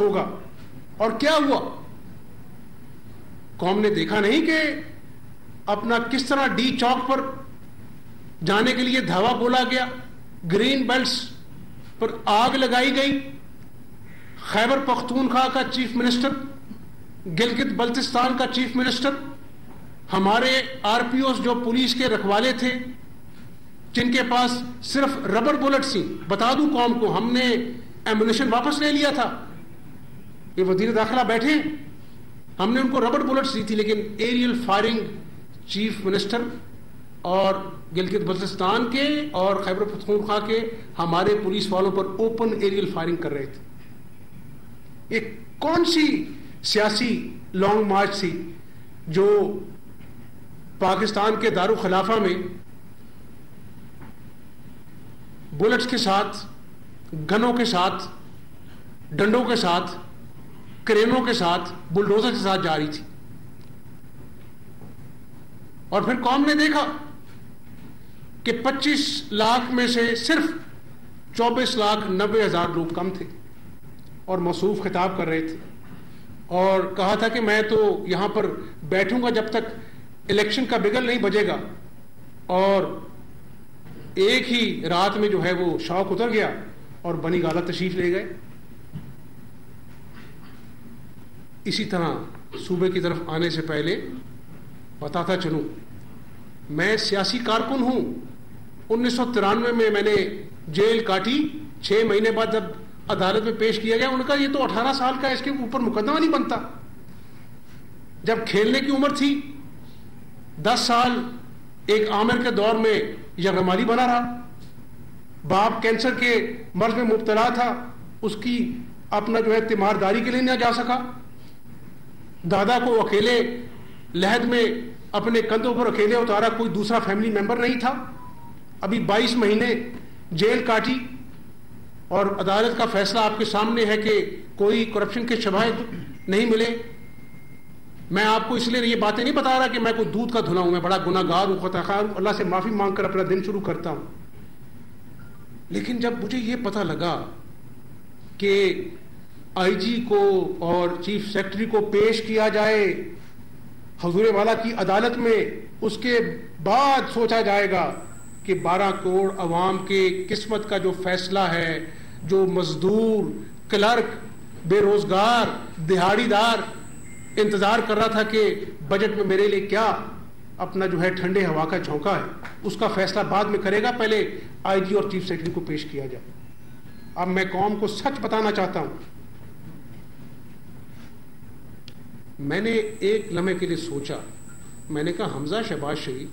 होगा। और क्या हुआ? कौम ने देखा नहीं कि अपना किस तरह डी चौक पर जाने के लिए धावा बोला गया। ग्रीन बेल्ट पर आग लगाई गई। खैबर पख्तूनख्वा का चीफ मिनिस्टर, गिलगित बल्तिस्तान का चीफ मिनिस्टर, हमारे आरपीओ जो पुलिस के रखवाले थे, जिनके पास सिर्फ़ रबर बुलेट थी बता दूँ कौम को, हमने एम्बुलेशन वापस ले लिया था। ये वज़ीर दाखिला बैठे। हमने उनको रबर बुलेट्स दी थी, लेकिन एरियल फायरिंग चीफ मिनिस्टर और गिलगित बल्तिस्तान के और खैबर पख्तूनख्वा के हमारे पुलिस वालों पर ओपन एरियल फायरिंग कर रहे थे। ये कौन सी सियासी लॉन्ग मार्च थी जो पाकिस्तान के दारू खिलाफा में बुलेट्स के साथ, गनों के साथ, डंडों के साथ क्रेनों के साथ, बुलडोजर के साथ जा रही थी। और फिर कौम ने देखा कि 25 लाख में से सिर्फ़ 24 लाख नब्बे हज़ार लोग कम थे और मसूफ खिताब कर रहे थे। और कहा था कि मैं तो यहाँ पर बैठूँगा जब तक इलेक्शन का बिगल नहीं बजेगा। और एक ही रात में जो है वो शौक उतर गया और बनी गाला तशरीफ़ ले गए। इसी तरह सूबे की तरफ़ आने से पहले बताता चलूँ। मैं सियासी कारकुन हूँ। उन्नीस सौ तिरानवे में मैंने जेल काटी। छह महीने बाद जब अदालत में पेश किया गया, उनका ये तो 18 साल का इसके ऊपर मुकदमा नहीं बनता। जब खेलने की उम्र थी 10 साल एक आमिर के दौर में यह यगमाली बना रहा। बाप कैंसर के मर्ज में मुबतला था। उसकी अपना जो है तीमारदारी के लिए ना जा सका। दादा को अकेले लहद में अपने कंधों पर अकेले उतारा कोई दूसरा फैमिली मेंबर नहीं था। अभी 22 महीने जेल काटी और अदालत का फैसला आपके सामने है कि कोई करप्शन के शवाहद नहीं मिले। मैं आपको इसलिए ये बातें नहीं बता रहा कि मैं कोई दूध का धुला हूँ, मैं बड़ा गुनागार हूँ खताखार हूँ, अल्लाह से माफ़ी मांगकर अपना दिन शुरू करता हूँ। लेकिन जब मुझे ये पता लगा कि आईजी को और चीफ सेक्रेटरी को पेश किया जाए, हजूर वाला की अदालत में उसके बाद सोचा जाएगा कि 12 करोड़ अवाम के किस्मत का जो फैसला है, जो मजदूर, क्लर्क, बेरोजगार, दिहाड़ीदार इंतज़ार कर रहा था कि बजट में मेरे लिए क्या अपना जो है ठंडे हवा का झोंका है, उसका फैसला बाद में करेगा, पहले आईजी और चीफ सेक्रेटरी को पेश किया जाए। अब मैं कौम को सच बताना चाहता हूँ मैंने एक लम्हे के लिए सोचा। मैंने कहा, हमजा शहबाज शरीफ,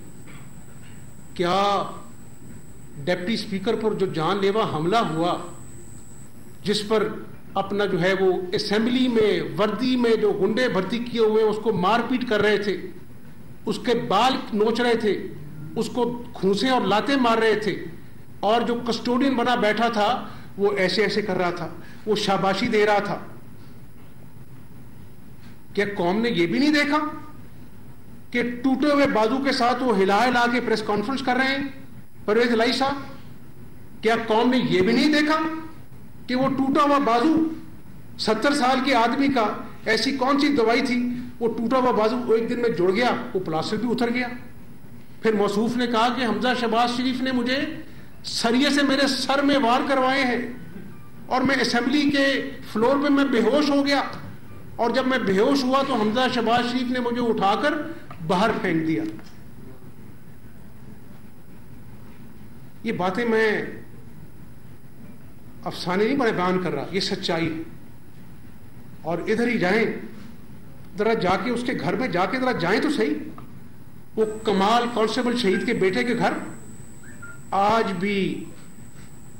क्या डेप्टी स्पीकर पर जो जानलेवा हमला हुआ, जिस पर अपना जो है वो असेंबली में, वर्दी में जो गुंडे भर्ती किए हुए उसको मारपीट कर रहे थे, उसके बाल नोच रहे थे, उसको खूंसे और लाते मार रहे थे, और जो कस्टोडियन बना बैठा था, वो ऐसे ऐसे कर रहा था, वो शाबाशी दे रहा था। क्या कौम ने यह भी नहीं देखा कि टूटे हुए बाजू के साथ वो हिला हिला के प्रेस कॉन्फ्रेंस कर रहे हैं? परवेज लाई साहब, क्या कौम ने यह भी नहीं देखा कि वो टूटा हुआ बाजू सत्तर साल के आदमी का ऐसी कौन सी दवाई थी, वो टूटा हुआ बाजू एक दिन में जुड़ गया, वो प्लास्टिक भी उतर गया? फिर मसूफ ने कहा कि हमजा शहबाज शरीफ ने मुझे सरिये से मेरे सर में वार करवाए हैं और मैं असेंबली के फ्लोर पे मैं बेहोश हो गया। और जब मैं बेहोश हुआ तो हमजा शहबाज शरीफ ने मुझे उठाकर बाहर फेंक दिया। ये बातें मैं अफसाने नहीं, बड़े बयान कर रहा। ये सच्चाई है। और इधर ही जाएँ, जरा जाके उसके घर में जाके जरा जाएँ तो सही। वो कमाल कांस्टेबल शहीद के बेटे के घर। आज भी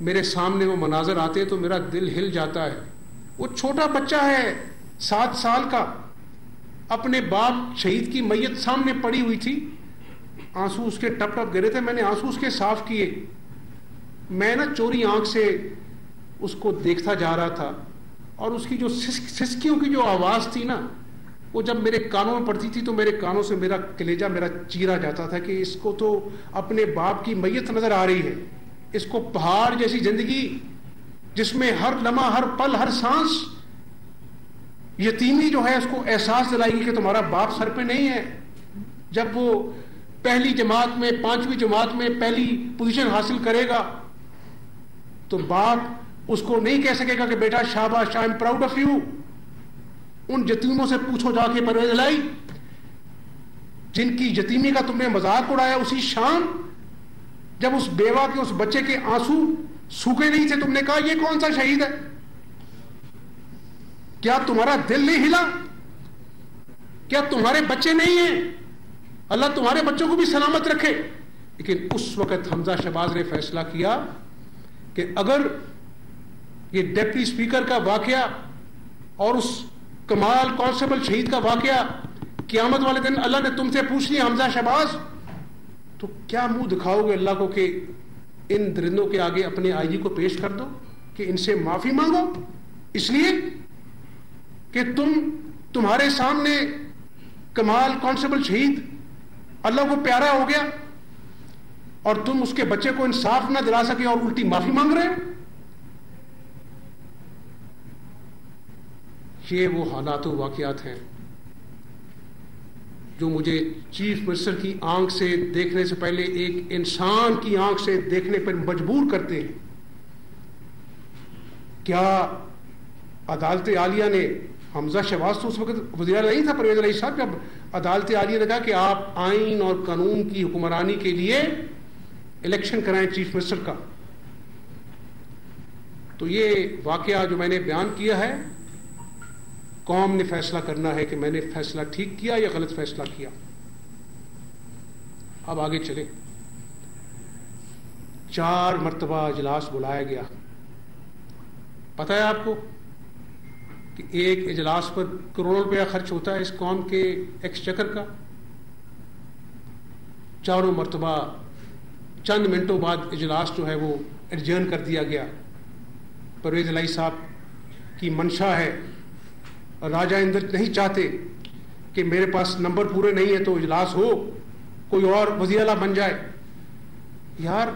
मेरे सामने वो मनाजर आते हैं तो मेरा दिल हिल जाता है। वो छोटा बच्चा है सात साल का अपने बाप शहीद की मैयत सामने पड़ी हुई थी। आँसू उसके टप टप गिरे थे। मैंने आँसू उसके साफ़ किए। मैं ना चोरी आँख से उसको देखता जा रहा था और उसकी जो सिस्कियों की जो आवाज़ थी ना, वो जब मेरे कानों में पड़ती थी तो मेरे कानों से मेरा कलेजा, मेरा चीरा जाता था कि इसको तो अपने बाप की मैयत नज़र आ रही है। इसको पहाड़ जैसी ज़िंदगी जिसमें हर लम्हा, हर पल, हर सांस यतीमी जो है उसको एहसास दिलाएगी कि तुम्हारा बाप सर पे नहीं है। जब वो पहली जमात में, पांचवी जमात में पहली पोजीशन हासिल करेगा तो बाप उसको नहीं कह सकेगा कि बेटा शाबाश I am proud of you उन यतीमों से पूछो जाके परवेज लाई जिनकी यतीमी का तुमने मज़ाक उड़ाया उसी शाम, जब उस बेवा के, उस बच्चे के आँसू सूखे नहीं थे, तुमने कहा, ये कौन सा शहीद है? क्या तुम्हारा दिल नहीं हिला? क्या तुम्हारे बच्चे नहीं हैं? अल्लाह तुम्हारे बच्चों को भी सलामत रखे। लेकिन उस वक्त हमजा शहबाज ने फैसला किया कि अगर ये डेप्टी स्पीकर का वाकया और उस कमाल कांस्टेबल शहीद का वाकया क्यामत वाले दिन अल्लाह ने तुमसे पूछ लिया, हमजा शहबाज तो क्या मुँह दिखाओगे अल्लाह को कि इन दरिंदों के आगे अपने आईजी को पेश कर दो, कि इनसे माफ़ी मांगो? इसलिए कि तुम तुम्हारे सामने कमाल कांस्टेबल शहीद, अल्लाह को प्यारा हो गया, और तुम उसके बच्चे को इंसाफ ना दिला सके और उल्टी माफ़ी मांग रहे हो। ये वो हालात वाकयात हैं जो मुझे चीफ मिनिस्टर की आँख से देखने से पहले एक इंसान की आँख से देखने पर मजबूर करते हैं। क्या अदालत आलिया ने हमजा शहबाज तो उस वक्त वजी नहीं था परवेज अली साहब जब अदालत आलिया ने कहा कि आप आइन और कानून की हुक्मरानी के लिए इलेक्शन कराएँ चीफ मिनिस्टर का। तो ये वाकया जो मैंने बयान किया है, कौम ने फैसला करना है कि मैंने फैसला ठीक किया या गलत फैसला किया। अब आगे चले। चार मरतबा इजलास बुलाया गया। पता है आपको? कि एक इजलास पर करोड़ों रुपया खर्च होता है इस कौम के एक्सचकर का। चारों मरतबा, चंद मिनटों बाद इजलास जो है वो एडजर्न कर दिया गया। परवेज लाई साहब की मंशा है राजा इंद्र नहीं चाहते कि मेरे पास नंबर पूरे नहीं है तो इजलास हो, कोई और वजीला बन जाए। यार,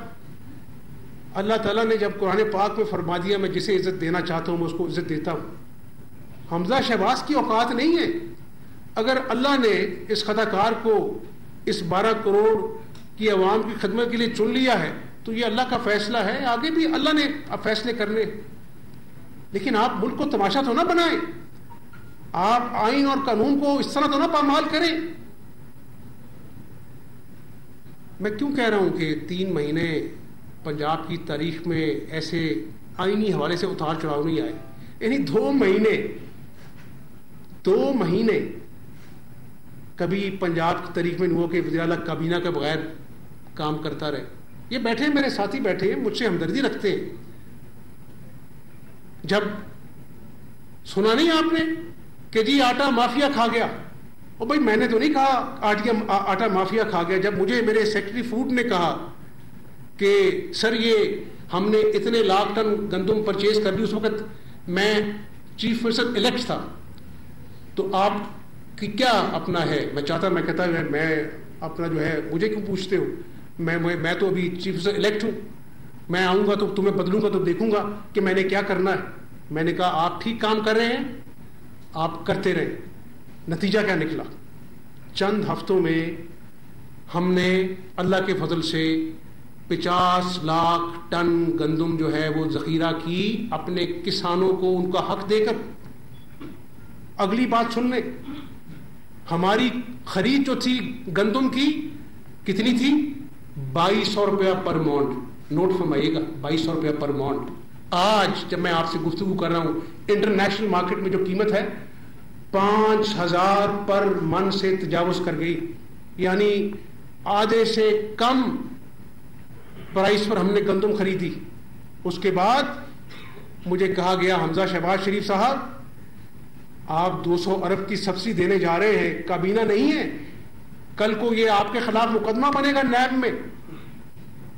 अल्लाह ताला ने जब कुरान पाक में फरमा दिया, मैं जिसे इज़्ज़त देना चाहता हूँ, मैं उसको इज़्ज़त देता हूँ। हमजा शहबाज की औकात नहीं है। अगर अल्लाह ने इस खदाकार को इस बारह करोड़ की आवाम की खदमत के लिए चुन लिया है तो ये अल्लाह का फैसला है। आगे भी अल्लाह ने अब फैसले करने। लेकिन आप मुल्क को तमाशा तो ना बनाएँ। आप आइन और कानून को इस तरह तो ना पामाल करें। मैं क्यों कह रहा हूँ कि तीन महीने पंजाब की तारीख में ऐसे आईनी हवाले से उतार चढ़ाव नहीं आए? यानी दो महीने दो महीने कभी पंजाब की तारीख में हुआ कि वजी काबीना के बगैर काम करता रहे। ये बैठे मेरे साथी बैठे हैं, मुझसे हमदर्दी रखते हैं। जब सुना नहीं आपने कि जी आटा माफिया खा गया, और भाई मैंने तो नहीं कहा आटिया आटा माफिया खा गया, जब मुझे मेरे सेक्रेटरी फ़ूड ने कहा कि, सर, ये हमने इतने लाख टन गंदम परचेज कर ली उस वक्त मैं चीफ मिनिस्टर इलेक्ट था। तो आप की क्या अपना है? मैं चाहता मैं कहता मैं, मैं अपना जो है मुझे क्यों पूछते हो? मैं मैं, मैं तो अभी चीफ मिनिस्टर इलेक्ट हूँ। मैं आऊँगा तो तुम्हें बदलूँगा तो देखूँगा कि मैंने क्या करना है। मैंने कहा आप ठीक काम कर रहे हैं आप करते रहे। नतीजा क्या निकला? चंद हफ्तों में हमने अल्लाह के फजल से पचास लाख टन गंदम जो है वो जखीरा की अपने किसानों को उनका हक देकर अगली बात सुन ले हमारी खरीद जो थी गंदम की, कितनी थी? बाईस सौ रुपया पर माउंट नोट फरमाइएगा, बाईस सौ रुपया पर माउंट आज जब मैं आपसे गुफ्तु कर रहा हूँ इंटरनेशनल मार्केट में जो कीमत है, पाँच हज़ार पर मन से तजावज कर गई। यानी आधे से कम प्राइस पर हमने गंदम खरीदी। उसके बाद मुझे कहा गया हमजा शहबाज शरीफ साहब आप 200 अरब की सब्सिडी देने जा रहे हैं, काबीना नहीं है। कल को ये आपके खिलाफ मुकदमा बनेगा नैब में।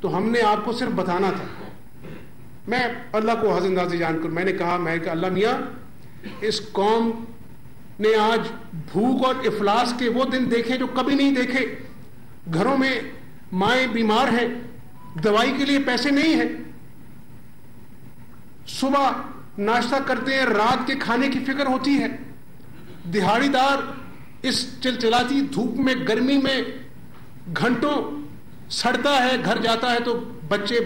तो हमने आपको सिर्फ़ बताना था। मैं अल्लाह को हजरंदाजी जानकर, मैंने कहा मैं कि अल्लाह मियाँ, इस कौम ने आज भूख और इफलास के वो दिन देखे जो कभी नहीं देखे। घरों में माए बीमार हैं, दवाई के लिए पैसे नहीं है। सुबह नाश्ता करते हैं, रात के खाने की फ़िक्र होती है। दिहाड़ीदार इस चिलचिलाती धूप में, गर्मी में घंटों सड़ता है, घर जाता है तो बच्चे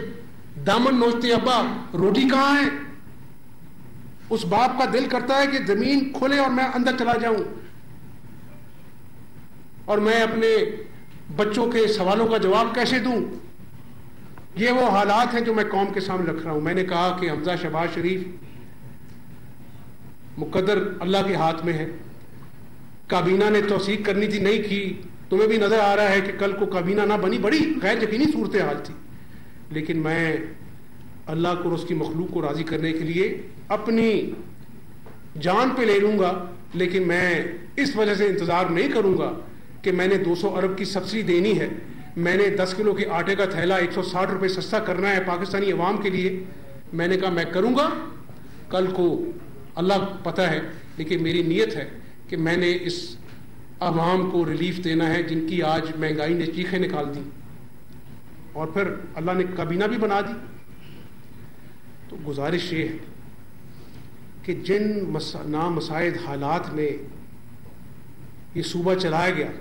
दामन नोचते, अब्बा, रोटी कहाँ है? उस बाप का दिल करता है कि ज़मीन खोले और मैं अंदर चला जाऊँ। और मैं अपने बच्चों के सवालों का जवाब कैसे दूँ? ये वो हालात हैं जो मैं कौम के सामने रख रहा हूँ। मैंने कहा कि हमजा शहबाज शरीफ मुकदर अल्लाह के हाथ में है। काबीना ने तोसीक करनी थी नहीं की, तुम्हें भी नज़र आ रहा है कि कल को काबीना ना बनी, बड़ी गैर यकीनी सूरत हाल थी। लेकिन मैं अल्लाह को और उसकी मखलूक को राज़ी करने के लिए अपनी जान पे ले लूँगा, लेकिन मैं इस वजह से इंतज़ार नहीं करूँगा कि मैंने 200 अरब की सब्सिडी देनी है। मैंने 10 किलो के आटे का थैला 160 रुपए सस्ता करना है पाकिस्तानी अवाम के लिए। मैंने कहा, मैं करूँगा, कल को अल्लाह पता है लेकिन मेरी नीयत है कि मैंने इस आवाम को रिलीफ देना है जिनकी आज महँगाई ने चीखें निकाल दी। और फिर अल्लाह ने कबीना भी बना दी। तो गुजारिश ये है कि जिन मसा, नामसाइद हालात में ये सूबा चलाया गया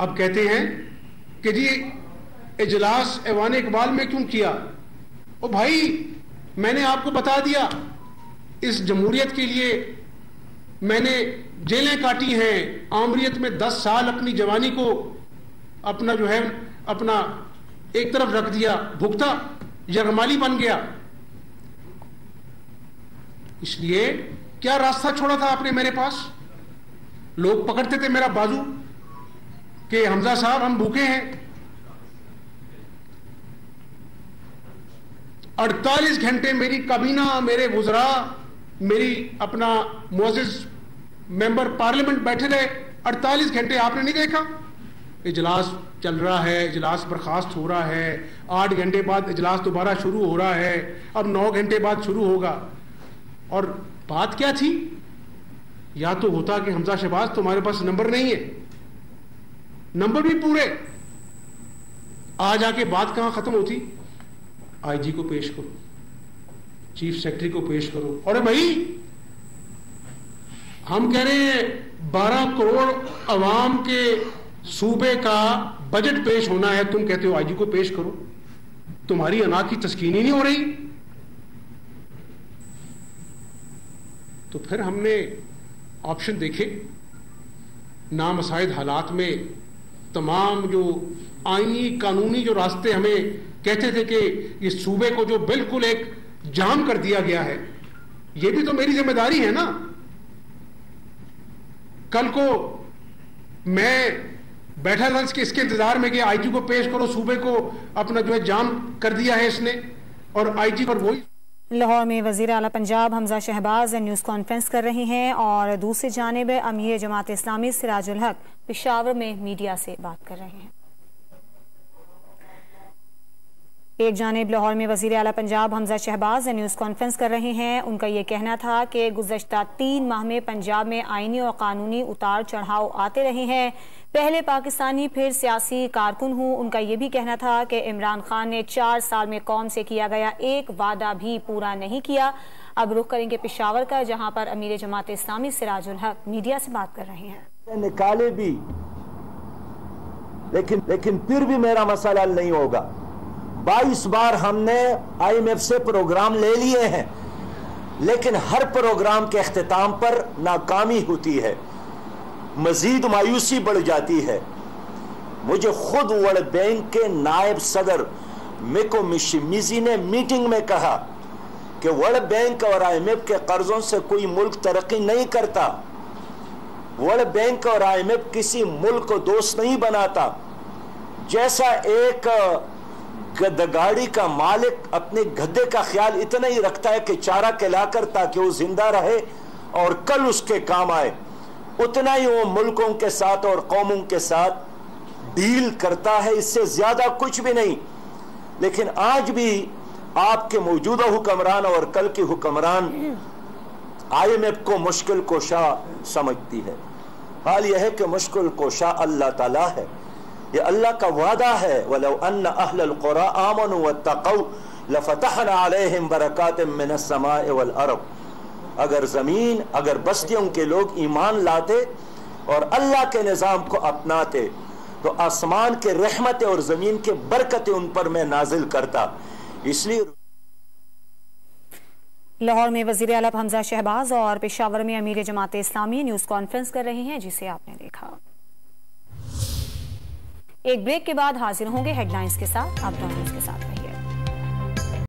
अब कहते हैं कि जी इजलास ऐवान इकबाल में क्यों किया? ओ भाई मैंने आपको बता दिया इस जमहूरियत के लिए मैंने जेलें काटी हैं। आमरीत में दस साल अपनी जवानी को अपना जो है, अपना एक तरफ़ रख दिया। भुगता, यरमाली बन गया। इसलिए क्या रास्ता छोड़ा था आपने मेरे पास? लोग पकड़ते थे मेरा बाजू कि हमजा साहब, हम भूखे हैं। 48 घंटे मेरी कबीना, मेरे गुजरा मेरी अपना मोजिज मेंबर पार्लियामेंट बैठे रहे 48 घंटे आपने नहीं देखा? इजलास चल रहा है, इजलास बर्खास्त हो रहा है, आठ घंटे बाद इजलास दोबारा शुरू हो रहा है, अब नौ घंटे बाद शुरू होगा। और बात क्या थी? या तो होता कि हमजा शहबाज तुम्हारे पास नंबर नहीं है? नंबर भी पूरे। आज आके बात कहाँ खत्म होती? आईजी को पेश करो। चीफ सेक्रेटरी को पेश करो। अरे भाई, हम कह रहे हैं बारह करोड़ अवाम के सूबे का बजट पेश होना है, तुम कहते हो आईजी को पेश करो। तुम्हारी अना की तस्कीन ही नहीं हो रही। तो फिर हमने ऑप्शन देखे। नामसाइद हालात में तमाम जो आईनी कानूनी जो रास्ते हमें कहते थे कि इस सूबे को जो बिल्कुल एक जाम कर दिया गया है। ये भी तो मेरी ज़िम्मेदारी है ना। कल को मैं बैठा था इसके इसके इंतज़ार में कि आईजी को पेश करो, सूबे को अपना जो है जाम कर दिया है इसने। और आईजी पर वही लाहौर में वज़ीर अला पंजाब हमजा शहबाज न्यूज़ कॉन्फ्रेंस कर रहे हैं और दूसरी जानब अमीर जमात इस्लामी सिराजुल हक पिशावर में मीडिया से बात कर रहे हैं। एक जानब लाहौर में वज़ीर अला पंजाब हमजा शहबाज न्यूज़ कॉन्फ्रेंस कर रहे हैं। उनका ये कहना था कि गुजशत तीन माह में पंजाब में आइनी और कानूनी उतार चढ़ाव आते रहे हैं। पहले पाकिस्तानी, फिर सियासी कारकुन हूँ। उनका ये भी कहना था कि इमरान खान ने चार साल में कौम से किया गया एक वादा भी पूरा नहीं किया। अब रुख करेंगे पिशावर का, जहाँ पर अमीर जमात इस्लामी सिराजुल हक मीडिया से बात कर रहे हैं। निकाले भी, लेकिन लेकिन फिर भी मेरा मसला नहीं होगा। बाईस बार हमने आईएमएफ से प्रोग्राम ले लिए हैं, लेकिन हर प्रोग्राम के अख्ताम पर नाकामी होती है। मजीद मायूसी बढ़ जाती है। मुझे खुद वर्ल्ड बैंक के नायब सदर मिको मिशी ने मीटिंग में कहा कि वर्ल्ड बैंक और आईएमएफ के कर्जों से कोई मुल्क तरक्की नहीं करता। वर्ल्ड बैंक और आईएमएफ किसी मुल्क को दोस्त नहीं बनाता। जैसा एक गदगाड़ी का मालिक अपने गद्दे का ख्याल इतना ही रखता है कि चारा खिलाकर ताकि वो ज़िंदा रहे और कल उसके काम आए। उतना ही वो मुल्कों के साथ और कौमों के साथ डील करता है, इससे ज़्यादा कुछ भी नहीं। लेकिन आज भी आपके मौजूदा हुक्मरान और कल के हुक्मरान आईएमएफ को मुश्किल कोशा समझती है। हाल यह है कि मुश्किल कोशा अल्लाह ताला है। ये अल्लाह का वादा है, वलो अन्न अहल क़ुरा आमनु लफ़तहना अलैहिम बरकातिम मिनस समाए वल अरब। अगर ज़मीन, अगर बस्तियों के लोग ईमान लाते और अल्लाह के निज़ाम को अपनाते तो आसमान के रहमत और ज़मीन के बरकत उन पर मैं नाजिल करता। इसलिए लाहौर में वज़ीर अला हमजा शहबाज और पेशावर में अमीर जमात इस्लामी न्यूज़ कॉन्फ्रेंस कर रहे हैं, जिसे आपने देखा। एक ब्रेक के बाद हाजिर होंगे हेडलाइंस के साथ आप के साथ रहिए।